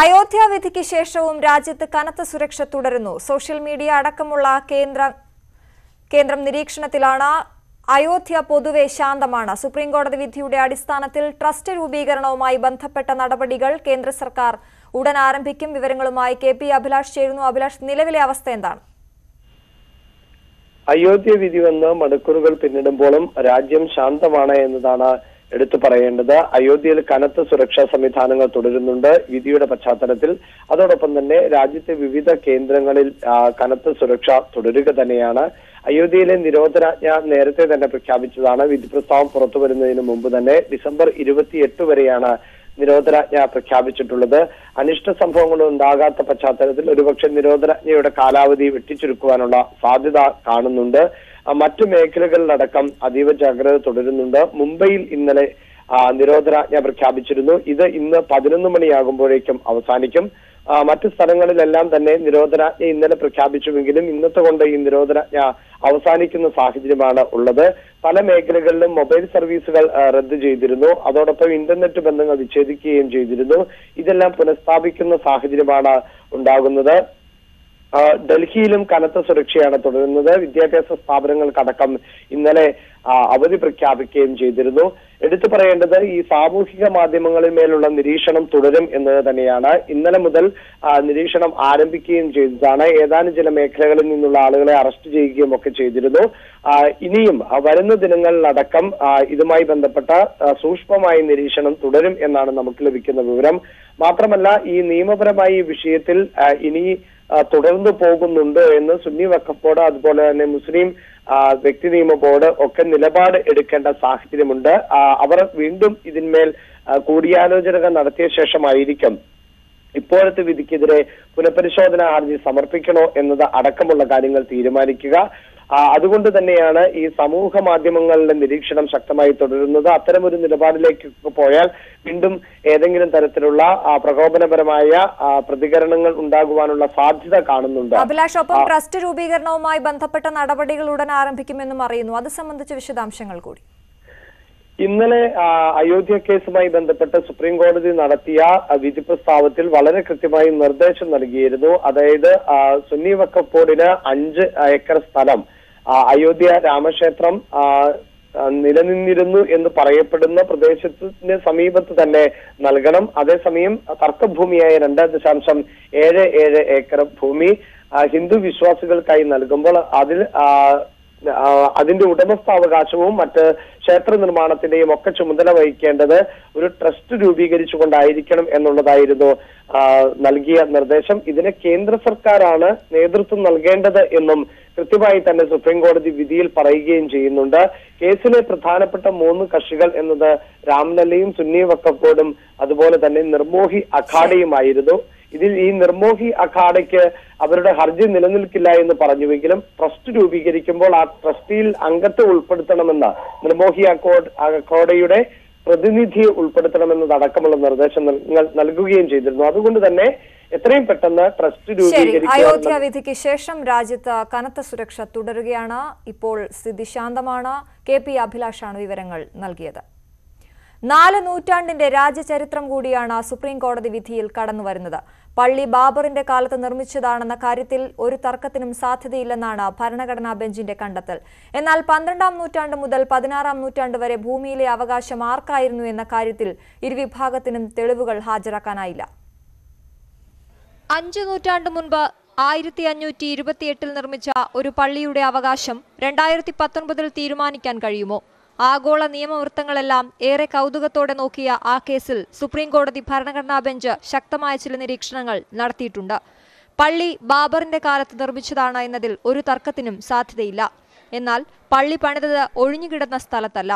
അയോധ്യ വിധിക്ക് ശേഷവും രാജ്യത്ത് കനത്ത സുരക്ഷ തുടരുന്നു. സോഷ്യൽ മീഡിയ അടക്കമുള്ള കേന്ദ്ര കേന്ദ്രം നിരീക്ഷണത്തിലാണ് അയോധ്യ പൊതുവെ ശാന്തമാണ്. സുപ്രീംകോടതി വിധിയുടെ അടിസ്ഥാനത്തിൽ ട്രസ്റ്റ് രൂപീകരണവുമായി ബന്ധപ്പെട്ട നടപടികൾ കേന്ദ്ര സർക്കാർ ഉടൻ ആരംഭിക്കും. വിവരങ്ങളുമായി കെ പി അഭിലാഷ് ചേരുന്നു. അഭിലാഷ് നിലവിലെ അവസ്ഥ എന്താണ്? അയോധ്യ വിധി വന്ന് മണിക്കൂറുകൾ പിന്നിടുമ്പോഴും രാജ്യം ശാന്തമാണ് എന്നതാണ് എടുത്തു പറയേണ്ടത് അയോധ്യയിൽ കനത്ത സുരക്ഷാ സംവിധാനങ്ങൾ തുടരുന്നുണ്ട്. വിധിയുടെ പശ്ചാത്തലത്തിൽ അതോടൊപ്പം തന്നെ രാജ്യത്തെ വിവിധ കേന്ദ്രങ്ങളിൽ കനത്ത സുരക്ഷ തുടരുക തന്നെയാണ്. അയോധ്യയിലെ നിരോധനാജ്ഞ നേരത്തെ തന്നെ പ്രഖ്യാപിച്ചതാണ്. വിധി പ്രസ്താവം പുറത്തു വരുന്നതിന് മുമ്പ് തന്നെ ഡിസംബർ ഇരുപത്തിയെട്ട് വരെയാണ് നിരോധനാജ്ഞ പ്രഖ്യാപിച്ചിട്ടുള്ളത്. അനിഷ്ട സംഭവങ്ങൾ ഉണ്ടാകാത്ത പശ്ചാത്തലത്തിൽ ഒരുപക്ഷെ നിരോധനാജ്ഞയുടെ കാലാവധി വെട്ടിച്ചുരുക്കുവാനുള്ള സാധ്യത കാണുന്നുണ്ട്. മറ്റു മേഖലകളിലടക്കം അതീവ ജാഗ്രത തുടരുന്നുണ്ട്. മുംബൈയിൽ ഇന്നലെ നിരോധനാജ്ഞ പ്രഖ്യാപിച്ചിരുന്നു. ഇത് ഇന്ന് പതിനൊന്ന് മണിയാകുമ്പോഴേക്കും അവസാനിക്കും. മറ്റു സ്ഥലങ്ങളിലെല്ലാം തന്നെ നിരോധനാജ്ഞ ഇന്നലെ പ്രഖ്യാപിച്ചുവെങ്കിലും ഇന്നത്തെ കൊണ്ട് ഈ നിരോധനാജ്ഞ അവസാനിക്കുന്ന സാഹചര്യമാണ് ഉള്ളത്. പല മേഖലകളിലും മൊബൈൽ സർവീസുകൾ റദ്ദ് ചെയ്തിരുന്നു. അതോടൊപ്പം ഇന്റർനെറ്റ് ബന്ധങ്ങൾ വിച്ഛേദിക്കുകയും ചെയ്തിരുന്നു. ഇതെല്ലാം പുനഃസ്ഥാപിക്കുന്ന സാഹചര്യമാണ് ഉണ്ടാകുന്നത്. ഡൽഹിയിലും കനത്ത സുരക്ഷയാണ് തുടരുന്നത്. വിദ്യാഭ്യാസ സ്ഥാപനങ്ങൾക്കടക്കം ഇന്നലെ അവധി പ്രഖ്യാപിക്കുകയും ചെയ്തിരുന്നു. എടുത്തു പറയേണ്ടത് ഈ സാമൂഹിക മാധ്യമങ്ങളിൽ മേലുള്ള നിരീക്ഷണം തുടരും എന്നത് തന്നെയാണ്. ഇന്നലെ മുതൽ നിരീക്ഷണം ആരംഭിക്കുകയും ചെയ്തതാണ്. ഏതാനും ചില മേഖലകളിൽ നിന്നുള്ള ആളുകളെ അറസ്റ്റ് ചെയ്യുകയും ഒക്കെ ചെയ്തിരുന്നു. ഇനിയും വരുന്ന ദിനങ്ങളിലടക്കം ഇതുമായി ബന്ധപ്പെട്ട സൂക്ഷ്മമായ നിരീക്ഷണം തുടരും എന്നാണ് നമുക്ക് ലഭിക്കുന്ന വിവരം. മാത്രമല്ല ഈ നിയമപരമായ വിഷയത്തിൽ ഇനി തുടർന്നു പോകുന്നുണ്ട് എന്ന് സുന്നി വഖഫ് ബോർഡ് അതുപോലെ തന്നെ മുസ്ലിം വ്യക്തി നിയമ ബോർഡ് ഒക്കെ നിലപാട് എടുക്കേണ്ട സാഹചര്യമുണ്ട്. അവർ വീണ്ടും ഇതിന്മേൽ കൂടിയാലോചനകൾ നടത്തിയ ശേഷമായിരിക്കും ഇപ്പോഴത്തെ വിധിക്കെതിരെ പുനഃപരിശോധന ഹർജി സമർപ്പിക്കണോ എന്നത് അടക്കമുള്ള കാര്യങ്ങൾ തീരുമാനിക്കുക. അതുകൊണ്ട് തന്നെയാണ് ഈ സമൂഹ മാധ്യമങ്ങളുടെ നിരീക്ഷണം ശക്തമായി തുടരുന്നത്. അത്തരമൊരു നിലപാടിലേക്ക് പോയാൽ വീണ്ടും ഏതെങ്കിലും തരത്തിലുള്ള പ്രകോപനപരമായ പ്രതികരണങ്ങൾ ഉണ്ടാകുവാനുള്ള സാധ്യത കാണുന്നുണ്ട്. അഭിലാഷ് ഒപ്പം ട്രസ്റ്റ് രൂപീകരണവുമായി ബന്ധപ്പെട്ട നടപടികൾ ഉടൻ ആരംഭിക്കുമെന്നും അറിയുന്നു. അത് സംബന്ധിച്ച വിശദാംശങ്ങൾ കൂടി. ഇന്നലെ അയോധ്യ കേസുമായി ബന്ധപ്പെട്ട് സുപ്രീം കോടതി നടത്തിയ വിധി പ്രസ്താവത്തിൽ വളരെ കൃത്യമായി നിർദ്ദേശം നൽകിയിരുന്നു. അതായത് സുന്നി വക്കഫ് ബോർഡിന് അഞ്ച് ഏക്കർ സ്ഥലം അയോധ്യ രാമക്ഷേത്രം നിലനിന്നിരുന്നു എന്ന് പറയപ്പെടുന്ന പ്രദേശത്തിന് സമീപത്ത് തന്നെ നൽകണം. അതേസമയം തർക്കഭൂമിയായ രണ്ട് ദശാംശം ഏഴ് ഏഴ് ഏക്കർ ഭൂമി ഹിന്ദു വിശ്വാസികൾക്കായി നൽകുമ്പോൾ അതിൽ അതിന്റെ ഉടമസ്ഥാവകാശവും മറ്റ് ക്ഷേത്ര നിർമ്മാണത്തിന്റെയും ഒക്കെ ചുമതല വഹിക്കേണ്ടത് ഒരു ട്രസ്റ്റ് രൂപീകരിച്ചുകൊണ്ടായിരിക്കണം എന്നുള്ളതായിരുന്നു നൽകിയ നിർദ്ദേശം. ഇതിന് കേന്ദ്ര സർക്കാരാണ് നേതൃത്വം നൽകേണ്ടത് എന്നും കൃത്യമായി തന്നെ സുപ്രീം കോടതി വിധിയിൽ പറയുകയും ചെയ്യുന്നുണ്ട്. കേസിലെ പ്രധാനപ്പെട്ട മൂന്ന് കക്ഷികൾ എന്നത് രാംലല്ലയും സുന്നി വക്കഫോർഡും അതുപോലെ തന്നെ നിർമോഹി അഖാഡയുമായിരുന്നു. ഇതിൽ ഈ നിർമോഹി അഖാഡയ്ക്ക് അവരുടെ ഹർജി നിലനിൽക്കില്ല എന്ന് പറഞ്ഞുവെങ്കിലും ട്രസ്റ്റ് രൂപീകരിക്കുമ്പോൾ ആ ട്രസ്റ്റിയിൽ അംഗത്തെ ഉൾപ്പെടുത്തണമെന്ന നിർമോഹി അഖോഡയുടെ പ്രതിനിധിയെ ഉൾപ്പെടുത്തണമെന്നതടക്കമുള്ള നിർദ്ദേശം നൽ- നൽകുകയും ചെയ്തിരുന്നു. അതുകൊണ്ട് തന്നെ എത്രയും പെട്ടെന്ന് ട്രസ്റ്റ് ശരി രൂപീകരിക്കുക അയോധ്യ വിധിക്ക് ശേഷം രാജ്യത്ത് കനത്ത സുരക്ഷ തുടരുകയാണ്. ഇപ്പോൾ സ്ഥിതി ശാന്തമാണ്. കെ പി അഭിലാഷാണ് വിവരങ്ങൾ നൽകിയത്. നാല് നൂറ്റാണ്ടിന്റെ രാജ്യചരിത്രം കൂടിയാണ് സുപ്രീം കോടതി വിധിയിൽ കടന്നുവരുന്നത് പള്ളി ബാബറിന്റെ കാലത്ത് നിർമ്മിച്ചതാണെന്ന കാര്യത്തിൽ ഒരു തർക്കത്തിനും സാധ്യതയില്ലെന്നാണ് ഭരണഘടനാ ബെഞ്ചിന്റെ കണ്ടെത്തൽ. എന്നാൽ പന്ത്രണ്ടാം നൂറ്റാണ്ട് മുതൽ പതിനാറാം നൂറ്റാണ്ട് വരെ ഭൂമിയിലെ അവകാശം ആർക്കായിരുന്നു എന്ന കാര്യത്തിൽ ഇരുവിഭാഗത്തിനും തെളിവുകൾ ഹാജരാക്കാനായില്ല. അഞ്ചു നൂറ്റാണ്ട് മുൻപ് ആയിരത്തി അഞ്ഞൂറ്റി ഇരുപത്തിയെട്ടിൽ നിർമ്മിച്ച ഒരു പള്ളിയുടെ അവകാശം രണ്ടായിരത്തി പത്തൊൻപതിൽ തീരുമാനിക്കാൻ കഴിയുമോ? ആഗോള നിയമവൃത്തങ്ങളെല്ലാം ഏറെ കൗതുകത്തോടെ നോക്കിയ ആ കേസിൽ സുപ്രീംകോടതി ഭരണഘടനാ ബെഞ്ച് ശക്തമായ ചില നിരീക്ഷണങ്ങൾ നടത്തിയിട്ടുണ്ട്. പള്ളി ബാബറിന്റെ കാലത്ത് നിർമ്മിച്ചതാണ് എന്നതിൽ ഒരു തർക്കത്തിനും സാധ്യതയില്ല. എന്നാൽ പള്ളി പണിതത് ഒഴിഞ്ഞുകിടന്ന സ്ഥലത്തല്ല.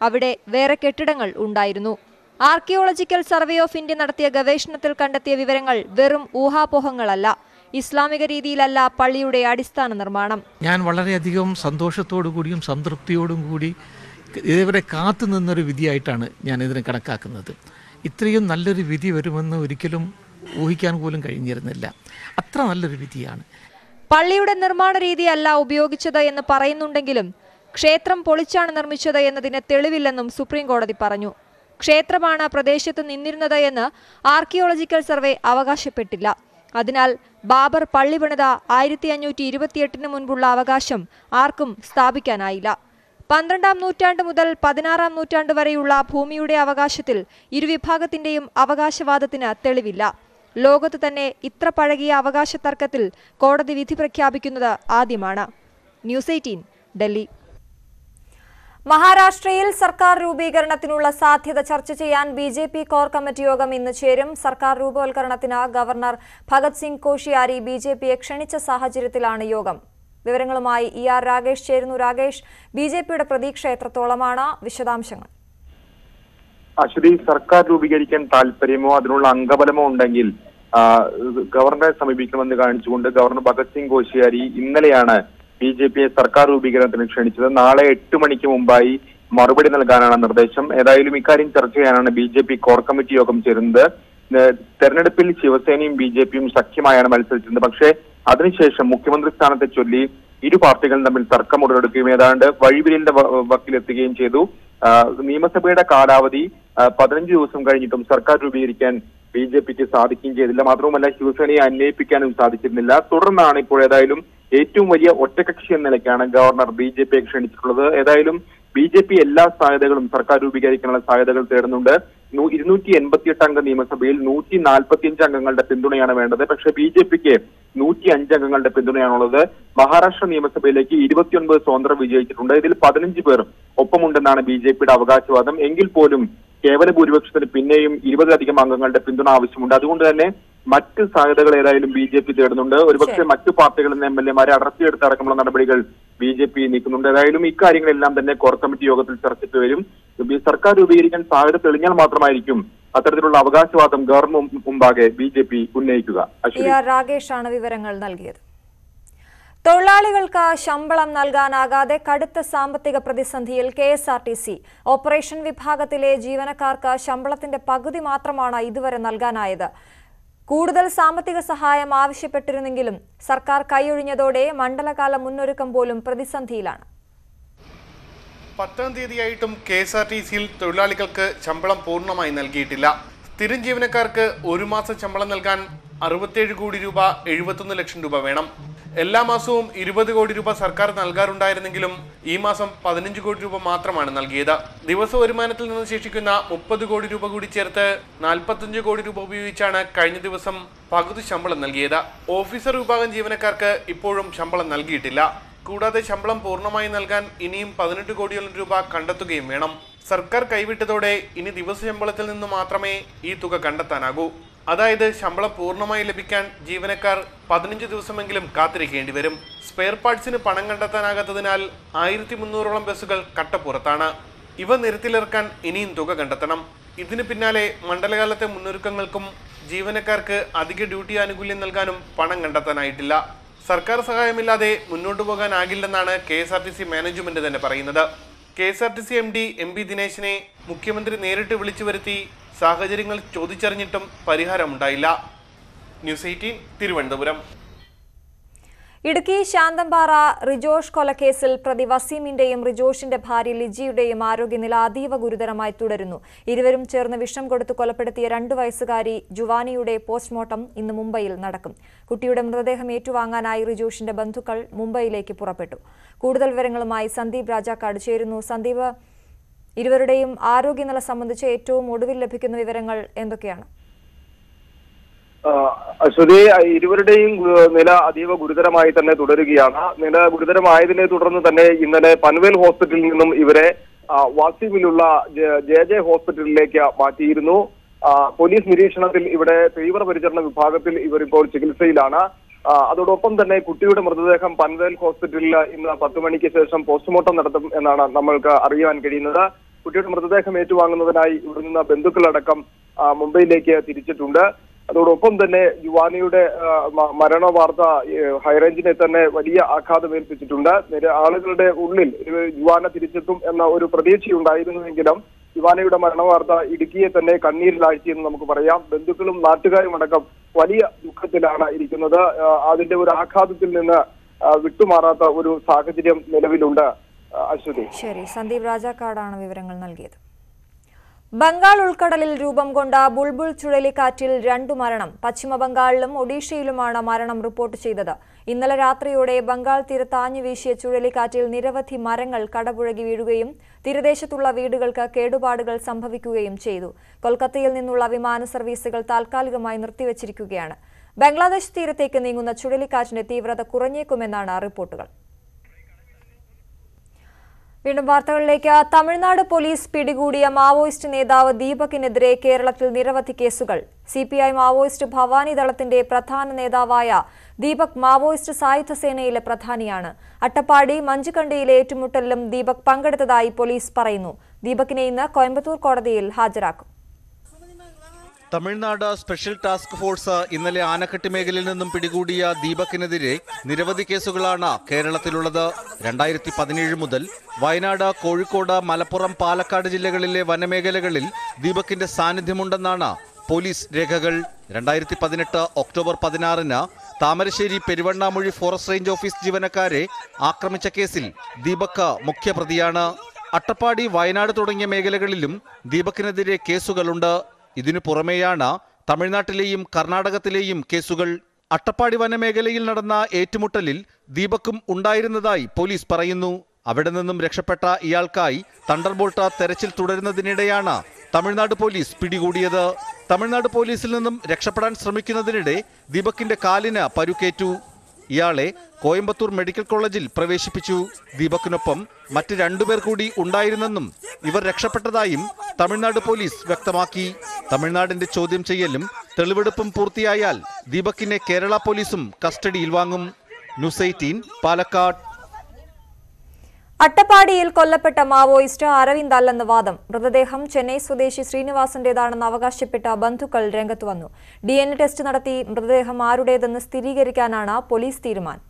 അവിടെ വേറെ കെട്ടിടങ്ങൾ ഉണ്ടായിരുന്നു. ആർക്കിയോളജിക്കൽ സർവേ ഓഫ് ഇന്ത്യ നടത്തിയ ഗവേഷണത്തിൽ കണ്ടെത്തിയ വിവരങ്ങൾ വെറും ഊഹാപോഹങ്ങളല്ല. ഇസ്ലാമിക രീതിയിലല്ല പള്ളിയുടെ അടിസ്ഥാന നിർമ്മാണം. ഞാൻ വളരെയധികം സന്തോഷത്തോടു കൂടിയും സംതൃപ്തിയോടും കൂടി ഇതേവരെ കാത്തു നിന്നൊരു വിധിയായിട്ടാണ് ഞാൻ ഇതിനെ കണക്കാക്കുന്നത്. ഇത്രയും നല്ലൊരു വിധി വരുമെന്ന് ഒരിക്കലും ഊഹിക്കാൻ പോലും കഴിഞ്ഞിരുന്നില്ല. അത്ര നല്ലൊരു വിധിയാണ്. പള്ളിയുടെ നിർമ്മാണ രീതിയല്ല ഉപയോഗിച്ചത് എന്ന് പറയുന്നുണ്ടെങ്കിലും ക്ഷേത്രം പൊളിച്ചാണ് നിർമ്മിച്ചത് എന്നതിന് തെളിവില്ലെന്നും സുപ്രീം കോടതി പറഞ്ഞു. ക്ഷേത്രമാണ് പ്രദേശത്ത് നിന്നിരുന്നത് എന്ന് ആർക്കിയോളജിക്കൽ സർവേ അവകാശപ്പെട്ടില്ല. അതിനാൽ ബാബർ പള്ളി പണിത ആയിരത്തി അഞ്ഞൂറ്റി ഇരുപത്തിയെട്ടിന് മുൻപുള്ള അവകാശം ആർക്കും സ്ഥാപിക്കാനായില്ല. പന്ത്രണ്ടാം നൂറ്റാണ്ട് മുതൽ പതിനാറാം നൂറ്റാണ്ട് വരെയുള്ള ഭൂമിയുടെ അവകാശത്തിൽ ഇരുവിഭാഗത്തിന്റെയും അവകാശവാദത്തിന് തെളിവില്ല. ലോകത്ത് തന്നെ ഇത്ര പഴകിയ അവകാശ തർക്കത്തിൽ കോടതി വിധി പ്രഖ്യാപിക്കുന്നത് ആദ്യമാണ്. News eighteen Delhi. മഹാരാഷ്ട്രയിൽ സർക്കാർ രൂപീകരണത്തിനുള്ള സാധ്യത ചർച്ച ചെയ്യാൻ B J P core committee യോഗം ഇന്ന് ചേരും. സർക്കാർ രൂപവൽക്കരണത്തിന് governor Bhagat Singh Koshyari B J പിയെ ക്ഷണിച്ച സാഹചര്യത്തിലാണ് യോഗം. വിവരങ്ങളുമായി ഇ ആർ രാകേഷ് ചേരുന്നു. രാകേഷ് ബി ജെ പിയുടെ പ്രതീക്ഷ എത്രത്തോളമാണ്? വിശദാംശങ്ങൾ. അശ്വതി സർക്കാർ രൂപീകരിക്കാൻ താല്പര്യമോ അതിനുള്ള അംഗബലമോ ഉണ്ടെങ്കിൽ ഗവർണറെ സമീപിക്കണമെന്ന് കാണിച്ചുകൊണ്ട് ഗവർണർ ഭഗത് സിംഗ് കോശിയാരി ഇന്നലെയാണ് ബി ജെ പിയെ സർക്കാർ രൂപീകരണത്തിന് ക്ഷണിച്ചത് നാളെ എട്ട് മണിക്ക് മുമ്പായി മറുപടി നൽകാനാണ് നിർദ്ദേശം. ഏതായാലും ഇക്കാര്യം ചർച്ച ചെയ്യാനാണ് B J P core committee യോഗം ചേരുന്നത്. തെരഞ്ഞെടുപ്പിൽ ശിവസേനയും ബി ജെ പിയും സഖ്യമായാണ് മത്സരിച്ചിരുന്നത്. പക്ഷേ അതിനുശേഷം മുഖ്യമന്ത്രി സ്ഥാനത്തെ ചൊല്ലി ഇരു പാർട്ടികളും തമ്മിൽ തർക്കം ഉടലെടുക്കുകയും ഏതാണ്ട് വഴിവിരലിന്റെ വക്കിലെത്തുകയും ചെയ്തു. നിയമസഭയുടെ കാലാവധി പതിനഞ്ച് ദിവസം കഴിഞ്ഞിട്ടും സർക്കാർ രൂപീകരിക്കാൻ ബി ജെ പിക്ക് സാധിക്കുകയും ചെയ്തില്ല. മാത്രവുമല്ല ശിവസേനയെ അന്വയിപ്പിക്കാനും സാധിച്ചിരുന്നില്ല. തുടർന്നാണ് ഇപ്പോൾ ഏതായാലും ഏറ്റവും വലിയ ഒറ്റകക്ഷി എന്ന നിലയ്ക്കാണ് ഗവർണർ ബി ജെ പിയെ ക്ഷണിച്ചിട്ടുള്ളത്. ഏതായാലും ബി ജെ പി എല്ലാ സാധ്യതകളും സർക്കാർ രൂപീകരിക്കാനുള്ള സാധ്യതകൾ തേടുന്നുണ്ട്. ഇരുന്നൂറ്റി എൺപത്തിയെട്ട് അംഗ നിയമസഭയിൽ നൂറ്റി നാൽപ്പത്തിയഞ്ച് അംഗങ്ങളുടെ പിന്തുണയാണ് വേണ്ടത്. പക്ഷേ ബി ജെ പിക്ക് നൂറ്റി അഞ്ച് അംഗങ്ങളുടെ പിന്തുണയാണുള്ളത്. മഹാരാഷ്ട്ര നിയമസഭയിലേക്ക് ഇരുപത്തിയൊൻപത് സ്വതന്ത്രം വിജയിച്ചിട്ടുണ്ട്. ഇതിൽ പതിനഞ്ച് പേർ ഒപ്പമുണ്ടെന്നാണ് ബി ജെ പിയുടെ അവകാശവാദം. എങ്കിൽ പോലും കേവല ഭൂരിപക്ഷത്തിന് പിന്നെയും ഇരുപതിലധികം അംഗങ്ങളുടെ പിന്തുണ ആവശ്യമുണ്ട്. അതുകൊണ്ട് തന്നെ മറ്റ് സാധ്യതകൾ ഏതായാലും ബി ജെ പി തേടുന്നുണ്ട്. ഒരുപക്ഷെ മറ്റു പാർട്ടികളിൽ നിന്ന് എം എൽ എമാരെ അടർത്തിയെടുത്തടക്കമുള്ള നടപടികൾ ബി ജെ പി നീക്കുന്നുണ്ട്. ഏതായാലും ഇക്കാര്യങ്ങളെല്ലാം തന്നെ കോർ കമ്മിറ്റി യോഗത്തിൽ ചർച്ചയ്ക്ക് വരും. സർക്കാർ രൂപീകരിക്കാൻ സാധ്യത തെളിഞ്ഞാൽ മാത്രമായിരിക്കും അത്തരത്തിലുള്ള അവകാശവാദം ഗവർണർ മുമ്പാകെ ബി ജെ പി ഉന്നയിക്കുക. രാകേഷാണ് വിവരങ്ങൾ നൽകിയത്. തൊഴിലാളികൾക്ക് ശമ്പളം നൽകാനാകാതെ കടുത്ത സാമ്പത്തിക പ്രതിസന്ധിയിൽ K S R T C. Operation വിഭാഗത്തിലെ ജീവനക്കാർക്ക് ശമ്പളത്തിന്റെ പകുതി മാത്രമാണ് ഇതുവരെ നൽകാനായത്. കൂടുതൽ സാമ്പത്തിക സഹായം ആവശ്യപ്പെട്ടിരുന്നെങ്കിലും സർക്കാർ കൈയൊഴിഞ്ഞതോടെ മണ്ഡലകാല മുന്നൊരുക്കം പോലും പ്രതിസന്ധിയിലാണ്. പത്താം തീയതിയായിട്ടും കെ എസ് ആർ ടി സിയിൽ തൊഴിലാളികൾക്ക് ശമ്പളം പൂർണമായി നൽകിയിട്ടില്ല. സ്ഥിരം ജീവനക്കാർക്ക് ഒരു മാസം ശമ്പളം നൽകാൻ അറുപത്തേഴ് കോടി രൂപ എഴുപത്തൊന്ന് ലക്ഷം രൂപ വേണം. എല്ലാ മാസവും ഇരുപത് കോടി രൂപ സർക്കാർ നൽകാറുണ്ടായിരുന്നെങ്കിലും ഈ മാസം പതിനഞ്ച് കോടി രൂപ മാത്രമാണ് നൽകിയത്. ദിവസ വരുമാനത്തിൽ നിന്ന് ശേഷിക്കുന്ന മുപ്പത് കോടി രൂപ കൂടി ചേർത്ത് നാൽപ്പത്തഞ്ച് കോടി രൂപ ഉപയോഗിച്ചാണ് കഴിഞ്ഞ ദിവസം പകുതി ശമ്പളം നൽകിയത്. ഓഫീസർ വിഭാഗം ജീവനക്കാർക്ക് ഇപ്പോഴും ശമ്പളം നൽകിയിട്ടില്ല. കൂടാതെ ശമ്പളം പൂർണമായി നൽകാൻ ഇനിയും പതിനെട്ട് കോടിയോളം രൂപ കണ്ടെത്തുകയും വേണം. സർക്കാർ കൈവിട്ടതോടെ ഇനി ദിവസ ശമ്പളത്തിൽ നിന്ന് മാത്രമേ ഈ തുക കണ്ടെത്താനാകൂ. അതായത് ശമ്പളം പൂർണമായി ലഭിക്കാൻ ജീവനക്കാർ പതിനഞ്ച് ദിവസമെങ്കിലും കാത്തിരിക്കേണ്ടി വരും. സ്പെയർ പാർട്സിന് പണം കണ്ടെത്താനാകാത്തതിനാൽ ആയിരത്തി മുന്നൂറോളം ബസ്സുകൾ കട്ടപ്പുറത്താണ്. ഇവ നിരത്തിലിറക്കാൻ ഇനിയും തുക കണ്ടെത്തണം. ഇതിന് പിന്നാലെ മണ്ഡലകാലത്തെ മുന്നൊരുക്കങ്ങൾക്കും ജീവനക്കാർക്ക് അധിക ഡ്യൂട്ടി ആനുകൂല്യം നൽകാനും പണം കണ്ടെത്താനായിട്ടില്ല. സർക്കാർ സഹായമില്ലാതെ മുന്നോട്ടു പോകാനാകില്ലെന്നാണ് K S R T C management തന്നെ പറയുന്നത്. K S R T C M D M P ദിനേശിനെ മുഖ്യമന്ത്രി നേരിട്ട് വിളിച്ചു വരുത്തി സാഹചര്യങ്ങൾ ചോദിച്ചറിഞ്ഞിട്ടും പരിഹാരമുണ്ടായില്ല. News eighteen Thiruvananthapuram. Idukki Santhanpara Rijosh കൊലക്കേസിൽ പ്രതി വസീമിന്റെയും റിജോഷിന്റെ ഭാര്യ ലിജിയുടെയും ആരോഗ്യനില അതീവ ഗുരുതരമായി തുടരുന്നു. ഇരുവരും ചേർന്ന് വിഷം കൊടുത്ത് കൊലപ്പെടുത്തിയ രണ്ടു വയസ്സുകാരി ജുവാനിയുടെ പോസ്റ്റ്മോർട്ടം ഇന്ന് മുംബൈയിൽ നടക്കും. കുട്ടിയുടെ മൃതദേഹം ഏറ്റുവാങ്ങാനായി റിജോഷിന്റെ ബന്ധുക്കൾ മുംബൈയിലേക്ക് പുറപ്പെട്ടു. കൂടുതൽ വിവരങ്ങളുമായി സന്ദീപ് രാജാക്കാട് ചേരുന്നു. സന്ദീപ് ഇരുവരുടെയും ആരോഗ്യനില സംബന്ധിച്ച് ഏറ്റവും ഒടുവിൽ ലഭിക്കുന്ന വിവരങ്ങൾ എന്തൊക്കെയാണ്? അശ്വതി ഇരുവരുടെയും നില അതീവ ഗുരുതരമായി തന്നെ തുടരുകയാണ്. നില ഗുരുതരമായതിനെ തുടർന്ന് തന്നെ ഇന്നലെ പൻവേൽ ഹോസ്പിറ്റലിൽ നിന്നും ഇവരെ വാസിമിലുള്ള ജെ- ജെ ഹോസ്പിറ്റലിലേക്ക് മാറ്റിയിരുന്നു. പോലീസ് നിരീക്ഷണത്തിൽ ഇവിടെ തീവ്രപരിചരണ വിഭാഗത്തിൽ ഇവരിപ്പോൾ ചികിത്സയിലാണ്. അതോടൊപ്പം തന്നെ കുട്ടിയുടെ മൃതദേഹം പൻവേൽ ഹോസ്പിറ്റലിൽ ഇന്ന് പത്ത് മണിക്ക് ശേഷം പോസ്റ്റ്മോർട്ടം നടത്തും എന്നാണ് നമ്മൾക്ക് അറിയാൻ കഴിയുന്നത്. കുട്ടിയുടെ മൃതദേഹം ഏറ്റുവാങ്ങുന്നതിനായി ഇവിടെ നിന്ന് ബന്ധുക്കളടക്കം മുംബൈയിലേക്ക് തിരിച്ചിട്ടുണ്ട്. അതോടൊപ്പം തന്നെ യുവാനിയുടെ മരണ വാർത്ത ഹൈറേഞ്ചിനെ തന്നെ വലിയ ആഘാതം ഏൽപ്പിച്ചിട്ടുണ്ട് ആളുകളുടെ ഉള്ളിൽ യുവാന തിരിച്ചെത്തും എന്ന ഒരു പ്രതീക്ഷയുണ്ടായിരുന്നുവെങ്കിലും യുവാനയുടെ മരണ വാർത്ത ഇടുക്കിയെ തന്നെ കണ്ണീരിലാഴ്ചയെന്ന് നമുക്ക് പറയാം. ബന്ധുക്കളും നാട്ടുകാരും അടക്കം വലിയ ദുഃഖത്തിലാണ് ഇരിക്കുന്നത്. അതിന്റെ ഒരു ആഘാതത്തിൽ നിന്ന് വിട്ടുമാറാത്ത ഒരു സാഹചര്യം നിലവിലുണ്ട്. അശ്വതി ശരി. സന്ദീപ് രാജാക്കാടാണ് വിവരങ്ങൾ നൽകിയത്. ബംഗാൾ ഉൾക്കടലിൽ രൂപം കൊണ്ട ബുൾബുൾ ചുഴലിക്കാറ്റിൽ രണ്ടു മരണം. പശ്ചിമ ബംഗാളിലും ഒഡീഷയിലുമാണ് മരണം റിപ്പോർട്ട് ചെയ്തത്. ഇന്നലെ രാത്രിയോടെ ബംഗാൾ തീരത്താഞ്ഞു വീശിയ ചുഴലിക്കാറ്റിൽ നിരവധി മരങ്ങൾ കടപുഴകി വീഴുകയും തീരദേശത്തുള്ള വീടുകൾക്ക് കേടുപാടുകൾ സംഭവിക്കുകയും ചെയ്തു. കൊൽക്കത്തയിൽ നിന്നുള്ള വിമാന സർവീസുകൾ താൽക്കാലികമായി നിർത്തിവച്ചിരിക്കുകയാണ്. ബംഗ്ലാദേശ് തീരത്തേക്ക് നീങ്ങുന്ന ചുഴലിക്കാറ്റിന്റെ തീവ്രത കുറഞ്ഞേക്കുമെന്നാണ് റിപ്പോർട്ടുകൾ. വീണ്ടും വാർത്തകളിലേക്ക്. തമിഴ്നാട് പോലീസ് പിടികൂടിയ മാവോയിസ്റ്റ് നേതാവ് ദീപകിനെതിരെ കേരളത്തിൽ നിരവധി കേസുകൾ. C P I Maoist Bhavani ദളത്തിന്റെ പ്രധാന നേതാവായ ദീപക് മാവോയിസ്റ്റ് സായുധ സേനയിലെ പ്രധാനിയാണ്. അട്ടപ്പാടി മഞ്ചുകണ്ടിയിലെ ഏറ്റുമുട്ടലിലും ദീപക് പങ്കെടുത്തതായി പോലീസ് പറയുന്നു. ദീപകിനെ ഇന്ന് കോയമ്പത്തൂർ കോടതിയിൽ ഹാജരാക്കും. തമിഴ്നാട് സ്പെഷ്യൽ ടാസ്ക് ഫോഴ്സ് ഇന്നലെ ആനക്കെട്ടി മേഖലയിൽ നിന്നും പിടികൂടിയ ദീപക്കിനെതിരെ നിരവധി കേസുകളാണ് കേരളത്തിലുള്ളത്. രണ്ടായിരത്തി പതിനേഴ് മുതൽ വയനാട് കോഴിക്കോട് മലപ്പുറം പാലക്കാട് ജില്ലകളിലെ വനമേഖലകളിൽ ദീപക്കിന്റെ സാന്നിധ്യമുണ്ടെന്നാണ് പോലീസ് രേഖകൾ. രണ്ടായിരത്തി പതിനെട്ട് ഒക്ടോബർ പതിനാറിന് Thamarassery Peruvannamuzhi forest range office ജീവനക്കാരെ ആക്രമിച്ച കേസിൽ ദീപക് മുഖ്യപ്രതിയാണ്. അട്ടപ്പാടി വയനാട് തുടങ്ങിയ മേഖലകളിലും ദീപക്കിനെതിരെ കേസുകളുണ്ട്. ഇതിനു പുറമെയാണ് തമിഴ്നാട്ടിലെയും കർണാടകത്തിലെയും കേസുകൾ. അട്ടപ്പാടി വനമേഖലയിൽ നടന്ന ഏറ്റുമുട്ടലിൽ ദീപക്കും ഉണ്ടായിരുന്നതായി പോലീസ് പറയുന്നു. അവിടെ നിന്നും രക്ഷപ്പെട്ട ഇയാൾക്കായി തണ്ടർബോൾട്ട് തെരച്ചിൽ തുടരുന്നതിനിടെയാണ് തമിഴ്നാട് പോലീസ് പിടികൂടിയത്. തമിഴ്നാട് പോലീസിൽ നിന്നും രക്ഷപ്പെടാൻ ശ്രമിക്കുന്നതിനിടെ ദീപക്കിന്റെ കാലിന് പരുക്കേറ്റു. ഇയാളെ കോയമ്പത്തൂർ മെഡിക്കൽ കോളേജിൽ പ്രവേശിപ്പിച്ചു. ദീപക്കിനൊപ്പം മറ്റ് രണ്ടുപേർ കൂടി ഉണ്ടായിരുന്നെന്നും ഇവർ രക്ഷപ്പെട്ടതായും തമിഴ്നാട് പോലീസ് വ്യക്തമാക്കി. തമിഴ്നാടിന്റെ ചോദ്യം ചെയ്യലും തെളിവെടുപ്പും പൂർത്തിയായാൽ ദീപക്കിനെ കേരള പോലീസും കസ്റ്റഡിയിൽ വാങ്ങും. News eighteen Palakkad. അട്ടപ്പാടിയിൽ കൊല്ലപ്പെട്ട മാവോയിസ്റ്റ് അരവിന്ദ് അല്ലെന്ന വാദം മൃതദേഹം ചെന്നൈ സ്വദേശി ശ്രീനിവാസന്റേതാണെന്ന് അവകാശപ്പെട്ട ബന്ധുക്കൾ രംഗത്തുവന്നു ഡി ടെസ്റ്റ് നടത്തി മൃതദേഹം ആരുടേതെന്ന് സ്ഥിരീകരിക്കാനാണ് പോലീസ് തീരുമാനം.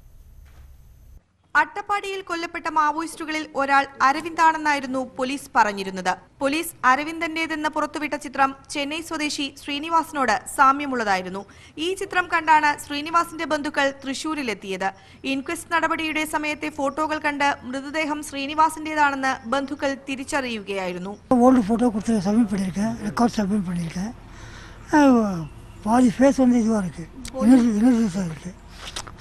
അട്ടപ്പാടിയിൽ കൊല്ലപ്പെട്ട മാവോയിസ്റ്റുകളിൽ ഒരാൾ അരവിന്ദാണെന്നായിരുന്നു പോലീസ് പറഞ്ഞിരുന്നത് പോലീസ് അരവിന്ദന്റേതെന്ന് പുറത്തുവിട്ട ചിത്രം ചെന്നൈ സ്വദേശി ശ്രീനിവാസിനോട് സാമ്യമുള്ളതായിരുന്നു ഈ ചിത്രം കണ്ടാണ് ശ്രീനിവാസിന്റെ ബന്ധുക്കൾ തൃശൂരിലെത്തിയത് ഇൻക്വസ്റ്റ് നടപടിയുടെ സമയത്തെ ഫോട്ടോകൾ കണ്ട് മൃതദേഹം ശ്രീനിവാസിന്റേതാണെന്ന് ബന്ധുക്കൾ തിരിച്ചറിയുകയായിരുന്നു ஓல்டு ஃபோட்டோ கொடுத்து சப்மிட் பண்ணியிருக்கேன் ரெக்கார்ட் சப்மிட் பண்ணியிருக்கேன் அஹ் பாதி ஃபேஸ் வந்து இதுவாக இருக்குது இனர்ஜி இனர்ஜிஸாக இருக்குது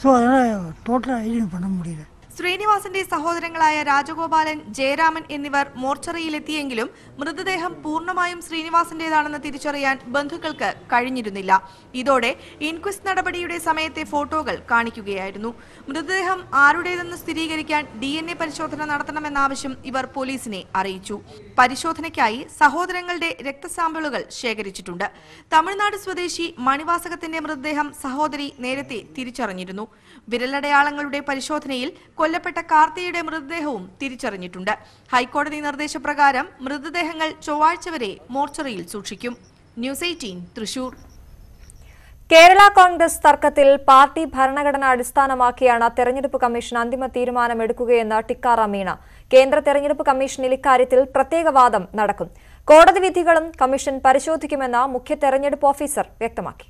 ஸோ அதனால் டோட்டலாக ஐடென்டி பண்ண முடியல ശ്രീനിവാസന്റെ സഹോദരങ്ങളായ രാജഗോപാലൻ ജയരാമൻ എന്നിവർ മോർച്ചറിയിലെത്തിയെങ്കിലും മൃതദേഹം പൂർണമായും ശ്രീനിവാസന്റേതാണെന്ന് തിരിച്ചറിയാൻ ബന്ധുക്കൾക്ക് കഴിഞ്ഞിരുന്നില്ല. ഇതോടെ ഇൻക്വസ്റ്റ് നടപടിയുടെ സമയത്തെ ഫോട്ടോകൾ കാണിക്കുകയായിരുന്നു. മൃതദേഹം ആരുടേതെന്ന് സ്ഥിരീകരിക്കാൻ ഡി എൻ എ പരിശോധന നടത്തണമെന്ന ഇവർ പോലീസിനെ അറിയിച്ചു. പരിശോധനയ്ക്കായി സഹോദരങ്ങളുടെ രക്തസാമ്പിളുകൾ ശേഖരിച്ചിട്ടുണ്ട്. തമിഴ്നാട് സ്വദേശി മണിവാസകത്തിന്റെ മൃതദേഹം സഹോദരി നേരത്തെ തിരിച്ചറിഞ്ഞിരുന്നു. വിരലടയാളങ്ങളുടെ പരിശോധനയിൽ കൊല്ലപ്പെട്ട കാർത്തിയുടെ മൃതദേഹവും തിരിച്ചറിഞ്ഞിട്ടുണ്ട്. ഹൈക്കോടതി നിർദ്ദേശപ്രകാരം മൃതദേഹങ്ങൾ ചൊവ്വാഴ്ച വരെ മോർച്ചറിയിൽ സൂക്ഷിക്കും. News eighteen Thrissur. Kerala Congress തർക്കത്തിൽ പാർട്ടി ഭരണഘടന അടിസ്ഥാനമാക്കിയാണ് തെരഞ്ഞെടുപ്പ് കമ്മീഷൻ അന്തിമ തീരുമാനമെടുക്കുകയെന്ന് ടിക്കാറാം മീണ. കേന്ദ്ര തെരഞ്ഞെടുപ്പ് കമ്മീഷനിൽ ഇക്കാര്യത്തിൽ പ്രത്യേക വാദം നടക്കും. കോടതി വിധികളും കമ്മീഷൻ പരിശോധിക്കുമെന്ന് മുഖ്യ തെരഞ്ഞെടുപ്പ് ഓഫീസർ വ്യക്തമാക്കി.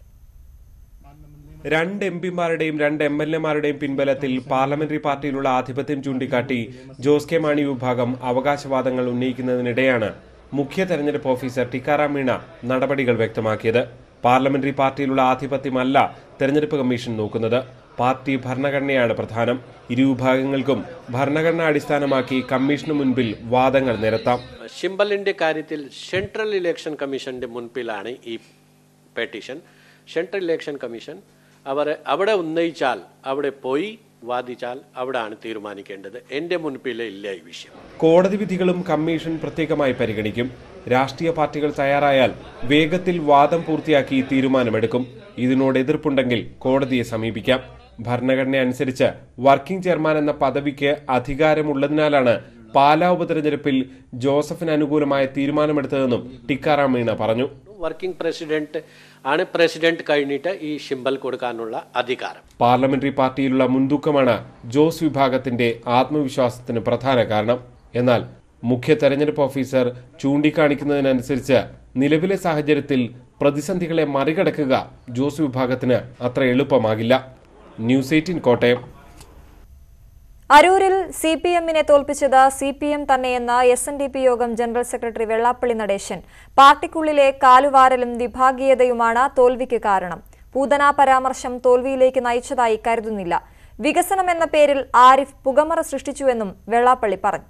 രണ്ട് എം പിമാരുടെയും രണ്ട് എം എൽ എമാരുടെയും പിൻബലത്തിൽ പാർലമെന്ററി പാർട്ടിയിലുള്ള ആധിപത്യം ചൂണ്ടിക്കാട്ടി ജോസ് കെ മാണി വിഭാഗം അവകാശവാദങ്ങൾ ഉന്നയിക്കുന്നതിനിടെയാണ് മുഖ്യ തെരഞ്ഞെടുപ്പ് ഓഫീസർ ടിക്കാറാം മീണ നടപടികൾ വ്യക്തമാക്കിയത്. പാർലമെന്ററി പാർട്ടിയിലുള്ള ആധിപത്യമല്ല തെരഞ്ഞെടുപ്പ് കമ്മീഷൻ നോക്കുന്നത്. പാർട്ടി ഭരണഘടനയാണ് പ്രധാനം. ഇരുവിഭാഗങ്ങൾക്കും ഭരണഘടന അടിസ്ഥാനമാക്കി കമ്മീഷന് മുൻപിൽ വാദങ്ങൾ നിരത്താം. ഷിംബലിന്റെ കാര്യത്തിൽ സെൻട്രൽ ഇലക്ഷൻ കമ്മീഷന്റെ മുൻപിലാണ് ഈ പെറ്റീഷൻ. സെൻട്രൽ ഇലക്ഷൻ കമ്മീഷൻ അവർ അവിടെ ഉന്നയിച്ചാൽ അവിടെ പോയി വാദിച്ചാൽ അവിടെയാണ് തീരുമാനിക്കേണ്ടത്. എന്റെ മുൻപിലെ ഇല്ല ഈ വിഷയം. കോടതി വിധികളും കമ്മീഷൻ പ്രത്യേകമായി പരിഗണിക്കും. രാഷ്ട്രീയ പാർട്ടികൾ തയ്യാറായാൽ വേഗത്തിൽ വാദം പൂർത്തിയാക്കി തീരുമാനമെടുക്കും. ഇതിനോട് എതിർപ്പുണ്ടെങ്കിൽ കോടതിയെ സമീപിക്കാം. ഭരണഘടന അനുസരിച്ച് വർക്കിംഗ് ചെയർമാൻ എന്ന പദവിക്ക് അധികാരമുള്ളതിനാലാണ് പാലാ ഉപതെരഞ്ഞെടുപ്പിൽ ജോസഫിന് അനുകൂലമായ തീരുമാനമെടുത്തതെന്നും ടിക്കാറാം മീണ പറഞ്ഞു. വർക്കിംഗ് പ്രസിഡന്റ് ആണ് പ്രസിഡന്റ് കഴിഞ്ഞിട്ട് ഈ ഷിംബൽ കൊടുക്കാനുള്ള അധികാരം. പാർലമെന്ററി പാർട്ടിയിലുള്ള മുൻതൂക്കമാണ് ജോസ് വിഭാഗത്തിന്റെ ആത്മവിശ്വാസത്തിന് പ്രധാന കാരണം. എന്നാൽ മുഖ്യ തെരഞ്ഞെടുപ്പ് ഓഫീസർ ചൂണ്ടിക്കാണിക്കുന്നതിനനുസരിച്ച് നിലവിലെ സാഹചര്യത്തിൽ പ്രതിസന്ധികളെ മറികടക്കുക ജോസ് വിഭാഗത്തിന് അത്ര എളുപ്പമാകില്ല. News eighteen Kottayam. അരൂരിൽ സി പി എമ്മിനെ തോൽപ്പിച്ചത് സി പി എം തന്നെയെന്ന് എസ് എൻ ഡി പി യോഗം ജനറൽ സെക്രട്ടറി വെള്ളാപ്പള്ളി നടേശൻ. പാർട്ടിക്കുള്ളിലെ കാലുവാരലും വിഭാഗീയതയുമാണ് തോൽവിക്ക് കാരണം. പൂതന പരാമർശം തോൽവിയിലേക്ക് നയിച്ചതായി കരുതുന്നില്ല. വികസനം എന്ന പേരിൽ ആരിഫ് പുകമറ സൃഷ്ടിച്ചുവെന്നും വെള്ളാപ്പള്ളി പറഞ്ഞു.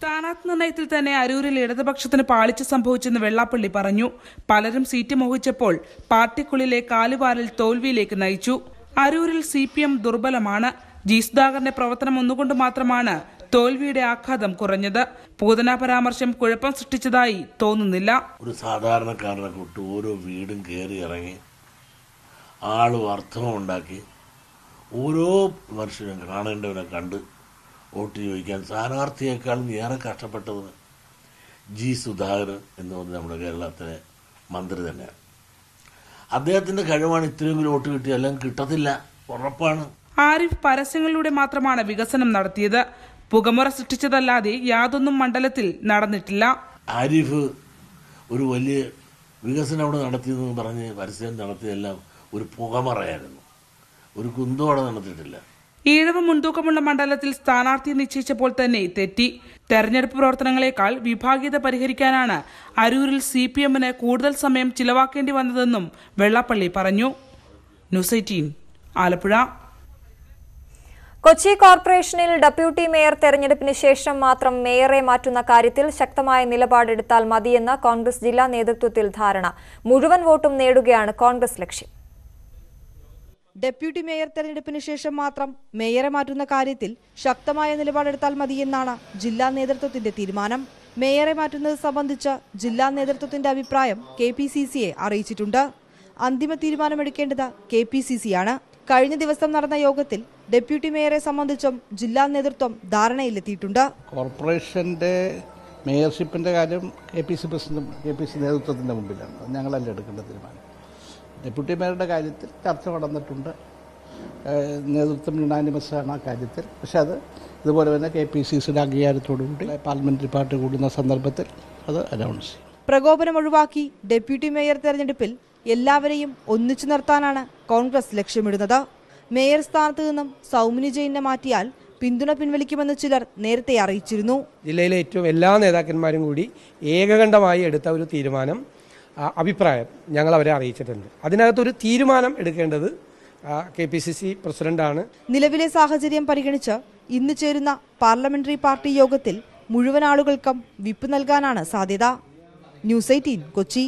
സ്ഥാനാർത്ഥി നിർണയത്തിൽ തന്നെ അരൂരിൽ ഇടതുപക്ഷത്തിന് പാളിച്ച സംഭവിച്ചെന്ന് വെള്ളാപ്പള്ളി പറഞ്ഞു. പലരും സീറ്റ് മോഹിച്ചപ്പോൾ പാർട്ടിക്കുള്ളിലെ കാലുവാരൽ തോൽവിയിലേക്ക് നയിച്ചു. അരൂരിൽ സി പി എം ദുർബലമാണ്. ജി സുധാകരന്റെ പ്രവർത്തനം ഒന്നുകൊണ്ട് മാത്രമാണ് തോൽവിയുടെ ആഘാതം കുറഞ്ഞത്. പൂതന പരാമർശം കുഴപ്പം സൃഷ്ടിച്ചതായി തോന്നുന്നില്ല. ഒരു സാധാരണക്കാരനെ കൂട്ട് ഓരോ വീടും കയറി ഇറങ്ങി ആളും അർത്ഥവും ഉണ്ടാക്കി ഓരോ മനുഷ്യനും കാണേണ്ടവനെ കണ്ട് വോട്ട് ചോദിക്കാൻ സ്ഥാനാർത്ഥിയേക്കാളും ഏറെ കഷ്ടപ്പെട്ടത് ജി സുധാകരൻ എന്ന് പറഞ്ഞ നമ്മുടെ കേരളത്തിലെ മന്ത്രി തന്നെയാണ്. അദ്ദേഹത്തിന്റെ കഴിവാണ് ഇത്രയെങ്കിലും വോട്ട് കിട്ടിയ അല്ലെങ്കിൽ കിട്ടത്തില്ല. ഉറപ്പാണ്. ആരിഫ് പരസ്യങ്ങളിലൂടെ മാത്രമാണ് വികസനം നടത്തിയത്. പുകമുറ സൃഷ്ടിച്ചതല്ലാതെ യാതൊന്നും മണ്ഡലത്തിൽ നടന്നിട്ടില്ല. ആരിഫ് ഒരു വലിയ വികസനം അവിടെ നടത്തിയെന്ന് പറഞ്ഞ് പരസ്യം നടത്തിയതെല്ലാം ഒരു പുകമറയായിരുന്നു. ഒരു കുന്തം അവിടെ നടത്തിയിട്ടില്ല ഈഴവ മുൻതൂക്കമുള്ള മണ്ഡലത്തിൽ സ്ഥാനാർത്ഥിയെ നിശ്ചയിച്ചപ്പോൾ തന്നെ തെറ്റി. തെരഞ്ഞെടുപ്പ് പ്രവർത്തനങ്ങളെക്കാൾ വിഭാഗീയത പരിഹരിക്കാനാണ് അരൂരിൽ സി പി എമ്മിന് കൂടുതൽ സമയം ചിലവാക്കേണ്ടി വന്നതെന്നും വെള്ളാപ്പള്ളി പറഞ്ഞു. News eighteen Alappuzha. കൊച്ചി കോർപ്പറേഷനിൽ ഡെപ്യൂട്ടി മേയർ തെരഞ്ഞെടുപ്പിന് ശേഷം മാത്രം മേയറെ മാറ്റുന്ന കാര്യത്തിൽ ശക്തമായ നിലപാടെടുത്താൽ മതിയെന്ന് കോൺഗ്രസ് ജില്ലാ നേതൃത്വത്തിൽ ധാരണ. മുഴുവൻ വോട്ടും നേടുകയാണ് കോൺഗ്രസ് ലക്ഷ്യം. ഡെപ്യൂട്ടി മേയർ തെരഞ്ഞെടുപ്പിന് ശേഷം മാത്രം മേയറെ മാറ്റുന്ന കാര്യത്തിൽ ശക്തമായ നിലപാടെടുത്താൽ മതിയെന്നാണ് ജില്ലാ നേതൃത്വത്തിന്റെ തീരുമാനം. മേയറെ മാറ്റുന്നത് സംബന്ധിച്ച് ജില്ലാ നേതൃത്വത്തിന്റെ അഭിപ്രായം കെ പി സി സിയെ അറിയിച്ചിട്ടുണ്ട്. അന്തിമ തീരുമാനമെടുക്കേണ്ടത് കെ പി സി സിയാണ് കഴിഞ്ഞ ദിവസം നടന്ന യോഗത്തിൽ ഡെപ്യൂട്ടി മേയറെ സംബന്ധിച്ചും ജില്ലാ നേതൃത്വം ധാരണയിലെത്തിയിട്ടുണ്ട്. കോർപ്പറേഷന്റെ മേയർഷിപ്പിന്റെ കാര്യം കെ പി സി പ്രസിഡന്റും കെ പി സി നേതൃത്വത്തിന്റെ മുമ്പിലാണ്. ഞങ്ങളല്ല എടുക്കേണ്ട തീരുമാനം. ഡെപ്യൂട്ടി മേയറുടെ കാര്യത്തിൽ ചർച്ച നടന്നിട്ടുണ്ട്. നേതൃത്വം യുണാനിമസ് ആണ് ആ കാര്യത്തിൽ. പക്ഷെ അത് ഇതുപോലെ തന്നെ കെ പി സി സിയുടെ അംഗീകാരത്തോടുകൂടി പാർലമെന്ററി പാർട്ടി കൂടുന്ന സന്ദർഭത്തിൽ അത് അനൗൺസ് ചെയ്യും. പ്രകോപനം ഒഴിവാക്കി ഡെപ്യൂട്ടി മേയർ തെരഞ്ഞെടുപ്പിൽ എല്ലാവരെയും ഒന്നിച്ചു നിർത്താനാണ് കോൺഗ്രസ് ലക്ഷ്യമിടുന്നത്. മേയർ സ്ഥാനത്ത് നിന്നും സൗമിനി ജെയിനെ മാറ്റിയാൽ പിന്തുണ പിൻവലിക്കുമെന്ന് ചിലർ നേരത്തെ അറിയിച്ചിരുന്നു. ജില്ലയിലെ ഏറ്റവും എല്ലാ നേതാക്കന്മാരും കൂടി ഏകകണ്ഠമായി എടുത്ത ഒരു തീരുമാനം അഭിപ്രായം ഞങ്ങൾ അവരെ അറിയിച്ചിട്ടുണ്ട്. അതിനകത്ത് ഒരു തീരുമാനം എടുക്കേണ്ടത് കെ പി സി സി പ്രസിഡന്റാണ്. നിലവിലെ സാഹചര്യം പരിഗണിച്ച് ഇന്ന് ചേരുന്ന പാർലമെന്ററി പാർട്ടി യോഗത്തിൽ മുഴുവൻ ആളുകൾക്കും വിപ്പ് നൽകാനാണ് സാധ്യത. News eighteen Kochi.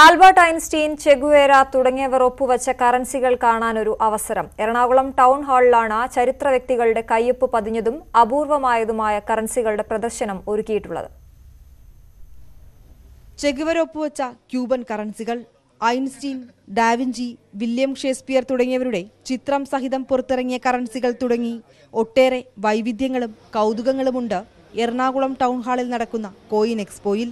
Albert Einstein Che Guevara തുടങ്ങിയവർ ഒപ്പുവച്ച കറൻസികൾ കാണാനൊരു അവസരം. എറണാകുളം ടൗൺ ഹാളിലാണ് ചരിത്ര വ്യക്തികളുടെ കയ്യൊപ്പ് പതിഞ്ഞതും അപൂർവമായതുമായ കറൻസികളുടെ പ്രദർശനം ഒരുക്കിയിട്ടുള്ളത്. ചെഗുവേര ഒപ്പുവച്ച Cuban കറൻസികൾ Einstein Da Vinci William Shakespeare തുടങ്ങിയവരുടെ ചിത്രം സഹിതം പുറത്തിറങ്ങിയ കറൻസികൾ തുടങ്ങി ഒട്ടേറെ വൈവിധ്യങ്ങളും കൗതുകങ്ങളുമുണ്ട് എറണാകുളം ടൗൺ ഹാളിൽ നടക്കുന്ന കോയിൻ എക്സ്പോയിൽ.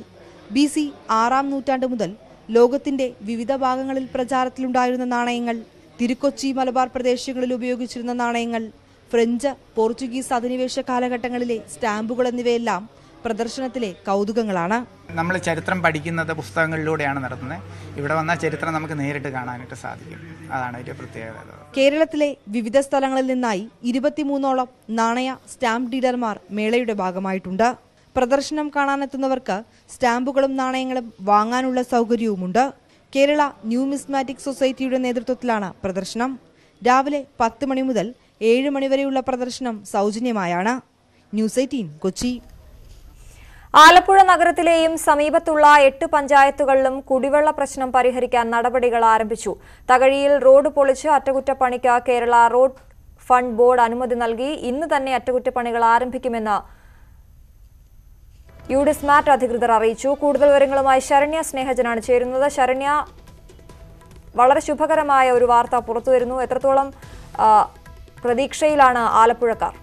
ബി സി ആറാം നൂറ്റാണ്ട് മുതൽ ലോകത്തിന്റെ വിവിധ ഭാഗങ്ങളിൽ പ്രചാരത്തിലുണ്ടായിരുന്ന നാണയങ്ങൾ തിരുക്കൊച്ചി മലബാർ പ്രദേശങ്ങളിൽ ഉപയോഗിച്ചിരുന്ന നാണയങ്ങൾ ഫ്രഞ്ച് പോർച്ചുഗീസ് അധിനിവേശ കാലഘട്ടങ്ങളിലെ സ്റ്റാമ്പുകൾ എന്നിവയെല്ലാം പ്രദർശനത്തിലെ കൗതുകങ്ങളാണ്. നമ്മൾ ചരിത്രം പഠിക്കുന്നത് പുസ്തകങ്ങളിലൂടെയാണ് നടത്തുന്നത്. ഇവിടെ വന്ന ചരിത്രം നമുക്ക് നേരിട്ട് കാണാനായിട്ട് സാധിക്കും. അതാണ് ഒരു പ്രത്യേകത. കേരളത്തിലെ വിവിധ സ്ഥലങ്ങളിൽ നിന്നായി ഇരുപത്തിമൂന്നോളം നാണയ സ്റ്റാമ്പ് ഡീലർമാർ മേളയുടെ ഭാഗമായിട്ടുണ്ട്. പ്രദർശനം കാണാനെത്തുന്നവർക്ക് സ്റ്റാമ്പുകളും നാണയങ്ങളും വാങ്ങാനുള്ള സൗകര്യവുമുണ്ട്. കേരള ന്യൂ മിസ്മാറ്റിക് സൊസൈറ്റിയുടെ നേതൃത്വത്തിലാണ് പ്രദർശനം. രാവിലെ പത്ത് മണി മുതൽ ഏഴ് മണിവരെയുള്ള പ്രദർശനം സൗജന്യമായാണ്. News eighteen Kochi. ആലപ്പുഴ നഗരത്തിലെയും സമീപത്തുള്ള എട്ട് പഞ്ചായത്തുകളിലും കുടിവെള്ള പ്രശ്നം പരിഹരിക്കാൻ നടപടികൾ ആരംഭിച്ചു. തകഴിയിൽ റോഡ് പൊളിച്ച് അറ്റകുറ്റപ്പണിക്ക് കേരള റോഡ് ഫണ്ട് ബോർഡ് അനുമതി നൽകി. ഇന്ന് തന്നെ അറ്റകുറ്റപ്പണികൾ ആരംഭിക്കുമെന്ന് യുഡിസ്മാറ്റ് അധികൃതർ അറിയിച്ചു. കൂടുതൽ വിവരങ്ങളുമായി ശരണ്യ സ്നേഹജനാണ് ചേരുന്നത്. ശരണ്യ വളരെ ശുഭകരമായ ഒരു വാർത്ത പുറത്തുവരുന്നു. എത്രത്തോളം പ്രതീക്ഷയിലാണ് ആലപ്പുഴക്കാർ?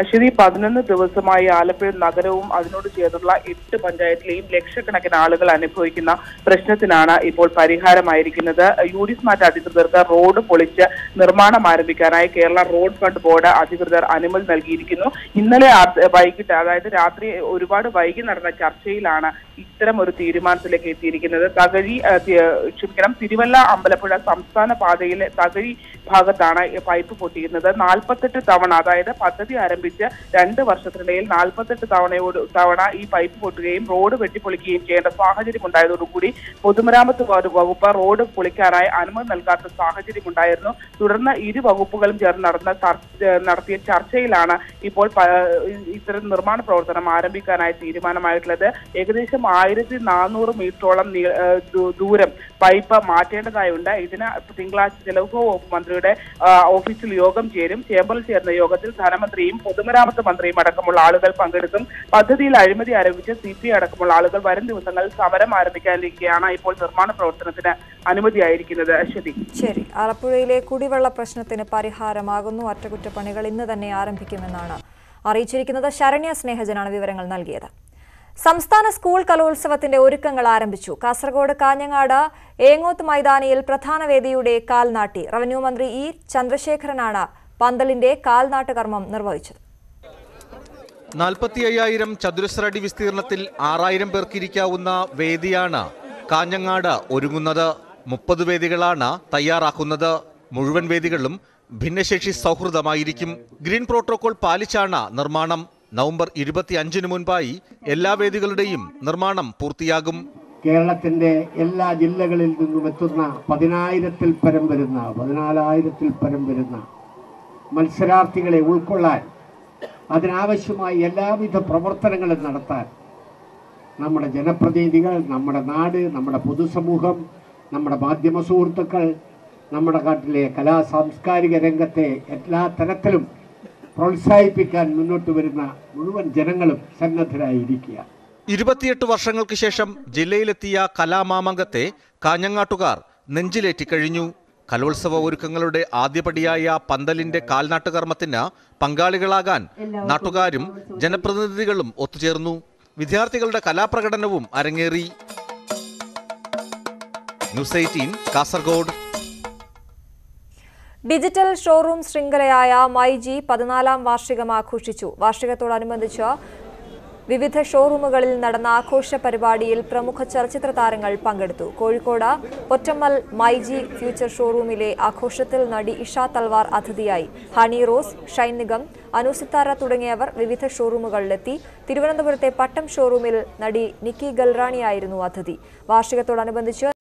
അശ്വതി പതിനൊന്ന് ദിവസമായി ആലപ്പുഴ നഗരവും അതിനോട് ചേർന്നുള്ള എട്ട് പഞ്ചായത്തിലെയും ലക്ഷക്കണക്കിന് ആളുകൾ അനുഭവിക്കുന്ന പ്രശ്നത്തിനാണ് ഇപ്പോൾ പരിഹാരമായിരിക്കുന്നത്. യു ഡി സ്മാർട്ട് അധികൃതർക്ക് റോഡ് പൊളിച്ച് നിർമ്മാണം ആരംഭിക്കാനായി കേരള റോഡ് ഫണ്ട് ബോർഡ് അധികൃതർ അനുമതി നൽകിയിരിക്കുന്നു. ഇന്നലെ വൈകിട്ട് അതായത് രാത്രി ഒരുപാട് വൈകി നടന്ന ചർച്ചയിലാണ് ഇത്തരം ഒരു തീരുമാനത്തിലേക്ക് എത്തിയിരിക്കുന്നത്. തകഴി ക്ഷമിക്കണം തിരുവല്ല അമ്പലപ്പുഴ സംസ്ഥാന പാതയിലെ തകഴി ഭാഗത്താണ് പൈപ്പ് പൊട്ടിയിരുന്നത്. നാൽപ്പത്തെട്ട് തവണ അതായത് പദ്ധതി ആരംഭിച്ച് രണ്ട് വർഷത്തിനിടയിൽ നാൽപ്പത്തെട്ട് തവണയോട് തവണ ഈ പൈപ്പ് പൊട്ടുകയും റോഡ് വെട്ടിപ്പൊളിക്കുകയും ചെയ്യേണ്ട സാഹചര്യം ഉണ്ടായതോടുകൂടി പൊതുമരാമത്ത് വകുപ്പ് റോഡ് പൊളിക്കാനായി അനുമതി നൽകാത്ത സാഹചര്യം ഉണ്ടായിരുന്നു. തുടർന്ന് ഇരു വകുപ്പുകളും ചേർന്ന് നടന്ന നടത്തിയ ചർച്ചയിലാണ് ഇപ്പോൾ ഇത്തരം നിർമ്മാണ പ്രവർത്തനം ആരംഭിക്കാനായി തീരുമാനമായിട്ടുള്ളത്. ഏകദേശം ആയിരത്തി നാനൂറ് മീറ്ററോളം ദൂരം പൈപ്പ് മാറ്റേണ്ടതായുണ്ട്. ഇതിന് തിങ്കളാഴ്ച ജലവിഭവ വകുപ്പ് മന്ത്രിയുടെ ഓഫീസിൽ യോഗം ചേരും. ചേംബറിൽ ചേർന്ന യോഗത്തിൽ ധനമന്ത്രിയും പൊതുമരാമത്ത് മന്ത്രിയും അടക്കമുള്ള ആളുകൾ പങ്കെടുക്കും പദ്ധതിയിൽ അഴിമതി ആരോപിച്ച് സി പി അടക്കമുള്ള ആളുകൾ വരും ദിവസങ്ങളിൽ സമരം ആരംഭിക്കാനിരിക്കെയാണ് ഇപ്പോൾ നിർമ്മാണ പ്രവർത്തനത്തിന് അനുമതിയായിരിക്കുന്നത്. അശ്വതി ശരി. ആലപ്പുഴയിലെ കുടിവെള്ള പ്രശ്നത്തിന് പരിഹാരമാകുന്നു. അറ്റകുറ്റപ്പണികൾ ഇന്ന് തന്നെ ആരംഭിക്കുമെന്നാണ് അറിയിച്ചിരിക്കുന്നത്. ശരണ്യ സ്നേഹജനാണ് വിവരങ്ങൾ നൽകിയത്. സംസ്ഥാന സ്കൂൾ കലോത്സവത്തിന്റെ ഒരുക്കങ്ങൾ ആരംഭിച്ചു. കാസർഗോഡ് കാഞ്ഞങ്ങാട് ഏങ്ങോത്ത് മൈതാനിയിൽ പ്രധാന വേദിയുടെ കാൽനാട്ടി റവന്യൂ മന്ത്രി ഇ. ചന്ദ്രശേഖരനാണ് പന്തലിന്റെ കാൽനാട്ട് കർമ്മം നിർവഹിച്ചത്. നാൽപ്പത്തി അയ്യായിരം ചതുരശ്ര അടി വിസ്തീർണത്തിൽ ആറായിരം പേർക്കിരിക്കാവുന്ന വേദിയാണ് കാഞ്ഞങ്ങാട് ഒരുങ്ങുന്നത്. മുപ്പത് വേദികളാണ് തയ്യാറാക്കുന്നത്. മുഴുവൻ വേദികളും ഭിന്നശേഷി സൗഹൃദമായിരിക്കും. ഗ്രീൻ പ്രോട്ടോകോൾ പാലിച്ചാണ് നിർമ്മാണം. നവംബർ ഇരുപത്തി അഞ്ചിന് മുൻപായി എല്ലാ വേദികളുടെയും നിർമ്മാണം പൂർത്തിയാകും. കേരളത്തിന്റെ എല്ലാ ജില്ലകളിൽ നിന്നും എത്തുന്ന പതിനായിരത്തിൽ പരം വരുന്ന പതിനാലായിരത്തിൽ പരം വരുന്ന മത്സരാർത്ഥികളെ ഉൾക്കൊള്ളാൻ അതിനാവശ്യമായ എല്ലാവിധ പ്രവർത്തനങ്ങളും നടത്താൻ നമ്മുടെ ജനപ്രതിനിധികൾ നമ്മുടെ നാട് നമ്മുടെ പൊതുസമൂഹം നമ്മുടെ മാധ്യമ സുഹൃത്തുക്കൾ നമ്മുടെ നാട്ടിലെ കലാ സാംസ്കാരിക രംഗത്തെ എല്ലാ തരത്തിലും പ്രോത്സാഹിപ്പിക്കാൻ മുന്നോട്ട് വരുന്ന മുഴുവൻ ജനങ്ങളും സന്നദ്ധരായിരിക്കുക. ഇരുപത്തിയെട്ട് വർഷങ്ങൾക്ക് ശേഷം ജില്ലയിലെത്തിയ കലാമാമംഗത്തെ കാഞ്ഞങ്ങാട്ടുകാർ നെഞ്ചിലേറ്റി നെഞ്ചിലേറ്റിക്കഴിഞ്ഞു കലോത്സവ ഒരുക്കങ്ങളുടെ ആദ്യപടിയായ പന്തലിന്റെ കാൽനാട്ട് കർമ്മത്തിന് പങ്കാളികളാകാൻ നാട്ടുകാരും ജനപ്രതിനിധികളും ഒത്തുചേർന്നു. വിദ്യാർത്ഥികളുടെ കലാപ്രകടനവും അരങ്ങേറി. News eighteen Kasaragod. Digital showroom ശൃംഖലയായ myG പതിനാലാം വാർഷികം ആഘോഷിച്ചു. വാർഷികത്തോടനുബന്ധിച്ച് വിവിധ ഷോറൂമുകളിൽ നടന്ന ആഘോഷ പരിപാടിയിൽ പ്രമുഖ ചലച്ചിത്ര താരങ്ങൾ പങ്കെടുത്തു. കോഴിക്കോട് ഒറ്റമ്മൽ മൈജി ഫ്യൂച്ചർ ഷോറൂമിലെ ആഘോഷത്തിൽ നടി ഇഷ തൽവാർ അതിഥിയായി. ഹണി റോസ് ഷൈൻ നിഗം അനുസിത്താര തുടങ്ങിയവർ വിവിധ ഷോറൂമുകളിലെത്തി. തിരുവനന്തപുരത്തെ പട്ടം ഷോറൂമിൽ നടി നിക്കി ഗൽറാണിയായിരുന്നു അതിഥി. വാർഷികത്തോടനുബന്ധിച്ച്